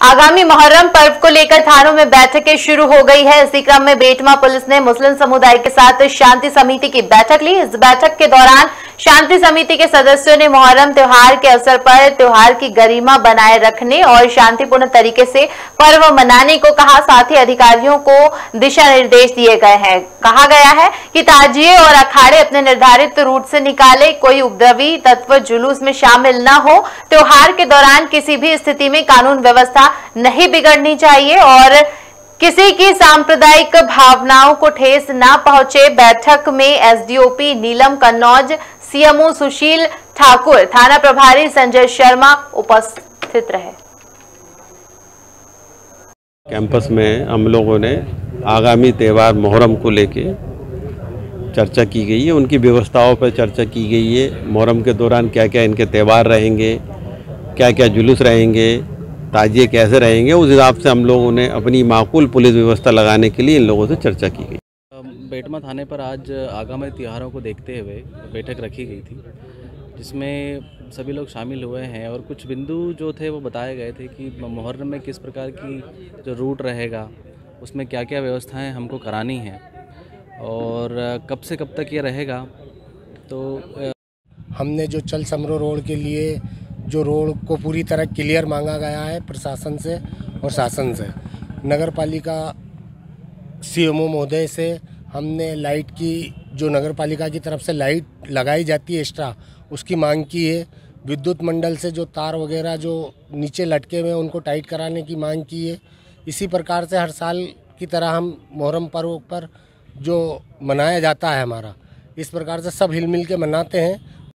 आगामी मोहर्रम पर्व को लेकर थानों में बैठकें शुरू हो गई है। इसी क्रम में बेटमा पुलिस ने मुस्लिम समुदाय के साथ शांति समिति की बैठक ली। इस बैठक के दौरान शांति समिति के सदस्यों ने मोहर्रम त्योहार के अवसर पर त्योहार की गरिमा बनाए रखने और शांतिपूर्ण तरीके से पर्व मनाने को कहा। साथ ही अधिकारियों को दिशा निर्देश दिए गए हैं। कहा गया है कि ताजिए और अखाड़े अपने निर्धारित रूट से निकाले। कोई उपद्रवी तत्व जुलूस में शामिल न हो। त्योहार के दौरान किसी भी स्थिति में कानून व्यवस्था नहीं बिगड़नी चाहिए और किसी की सांप्रदायिक भावनाओं को ठेस न पहुँचे। बैठक में एसडीओपी नीलम कन्नौज, सीएमओ सुशील ठाकुर, थाना प्रभारी संजय शर्मा उपस्थित रहे। कैंपस में हम लोगों ने आगामी त्यौहार मुहर्रम को लेके चर्चा की गई है। उनकी व्यवस्थाओं पर चर्चा की गई है। मुहर्रम के दौरान क्या क्या इनके त्यौहार रहेंगे क्या क्या जुलूस रहेंगे ताजिए कैसे रहेंगे उस हिसाब से हम लोगों ने अपनी माकूल पुलिस व्यवस्था लगाने के लिए इन लोगों से चर्चा की गई। बेटमा थाने पर आज आगामी त्योहारों को देखते हुए बैठक रखी गई थी जिसमें सभी लोग शामिल हुए हैं और कुछ बिंदु जो थे वो बताए गए थे कि मुहर्रम में किस प्रकार की जो रूट रहेगा उसमें क्या क्या व्यवस्थाएँ हमको करानी हैं और कब से कब तक ये रहेगा तो हमने जो चल समरो रोड के लिए जो रोड को पूरी तरह क्लियर मांगा गया है प्रशासन से और शासन से। नगर पालिका सी महोदय से हमने लाइट की, जो नगर पालिका की तरफ़ से लाइट लगाई जाती है एक्स्ट्रा उसकी मांग की है। विद्युत मंडल से जो तार वगैरह जो नीचे लटके हुए हैं, उनको टाइट कराने की मांग की है। इसी प्रकार से हर साल की तरह हम मुहर्रम पर्व पर जो मनाया जाता है हमारा, इस प्रकार से सब हिल मिल के मनाते हैं।